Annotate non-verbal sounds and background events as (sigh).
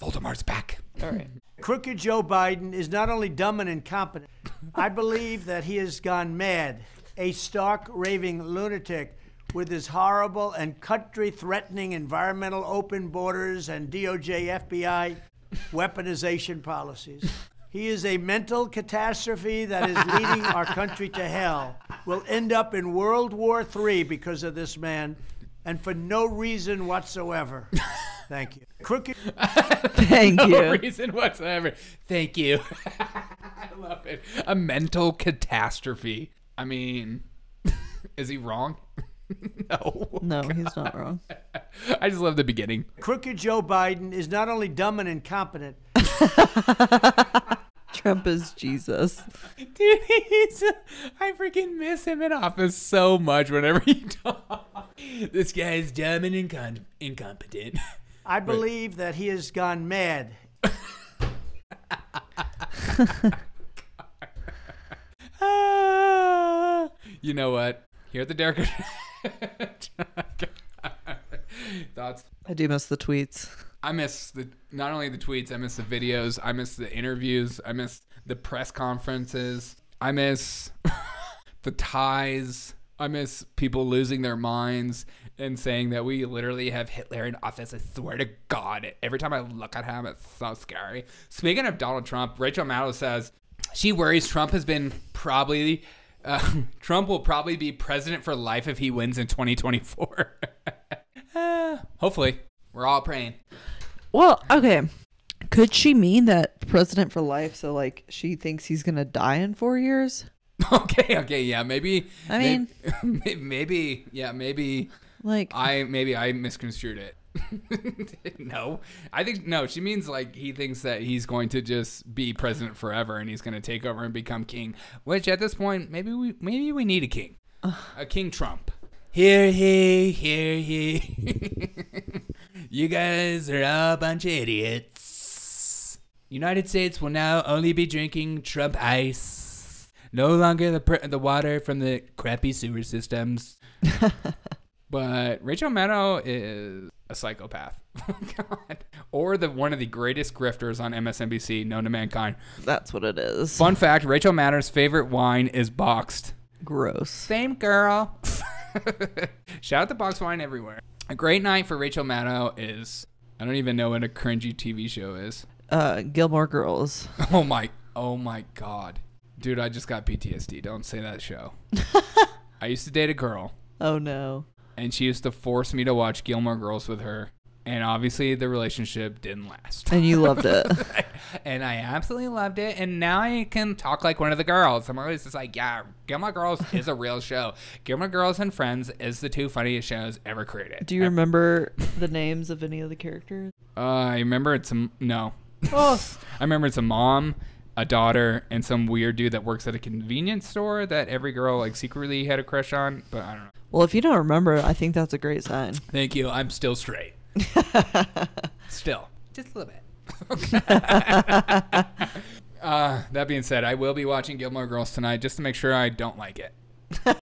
Voldemort's back. All right. (laughs) Crooked Joe Biden is not only dumb and incompetent, I believe that he has gone mad, a stark raving lunatic with his horrible and country threatening environmental open borders and DOJ FBI weaponization policies. He is a mental catastrophe that is leading our country to hell. We'll end up in World War III because of this man, and for no reason whatsoever. Thank you. Crooked. (laughs) Thank no you. reason whatsoever. Thank you. (laughs) I love it. A mental catastrophe. I mean, (laughs) is he wrong? no. No, he's not wrong. I just love the beginning. Crooked Joe Biden is not only dumb and incompetent, Trump is Jesus. Dude, he's, I freaking miss him in office so much whenever he talks. This guy is dumb and incom- incompetent. I believe that he has gone mad. (laughs) You know what? Here at the Derek. (laughs) Thoughts? I do miss the tweets. I miss the not only the tweets, I miss the videos, I miss the interviews, I miss the press conferences, I miss (laughs) the ties, I miss people losing their minds and saying that we literally have Hitler in office. I swear to God, every time I look at him, it's so scary. Speaking of Donald Trump, Rachel Maddow says she worries Trump has been probably. Uh, (laughs) Trump will probably be president for life if he wins in 2024. Uh, (laughs) hopefully. We're all praying. Well, okay. Could she mean that president for life? So, like, she thinks he's gonna die in four years? (laughs) Okay, okay, yeah, maybe. I mean- maybe, maybe yeah, maybe Like, I maybe I misconstrued it. (laughs) no, I think no. She means like he thinks that he's going to just be president forever and he's going to take over and become king. Which at this point, maybe we maybe we need a king, a King Trump. Here he, here he. (laughs) you guys are all a bunch of idiots. United States will now only be drinking Trump ice. No longer the pr- the water from the crappy sewer systems. (laughs) but Rachel Maddow is a psychopath. (laughs) God. Or the one of the greatest grifters on MSNBC known to mankind. that's what it is. Fun fact, Rachel Maddow's favorite wine is boxed. Gross. Same girl. (laughs) Shout out to boxed wine everywhere. A great night for Rachel Maddow is I don't even know what a cringy TV show is. Uh, Gilmore Girls. (laughs) Oh my oh my god. Dude, I just got PTSD. Don't say that show. I used to date a girl Oh no. And she used to force me to watch Gilmore Girls with her. And obviously the relationship didn't last. And you loved it. (laughs) and I absolutely loved it. And now I can talk like one of the girls. I'm always just like, yeah, Gilmore Girls is a real show. Gilmore Girls and Friends is the two funniest shows ever created. Do you remember the names of any of the characters? Uh, I remember it's a no. Oh, (laughs) I remember it's a mom, a daughter, and some weird dude that works at a convenience store that every girl like secretly had a crush on. But I don't know. Well, if you don't remember, I think that's a great sign. Thank you. I'm still straight. (laughs) still, just a little bit. (laughs) uh, that being said, I will be watching Gilmore Girls tonight just to make sure I don't like it. (laughs)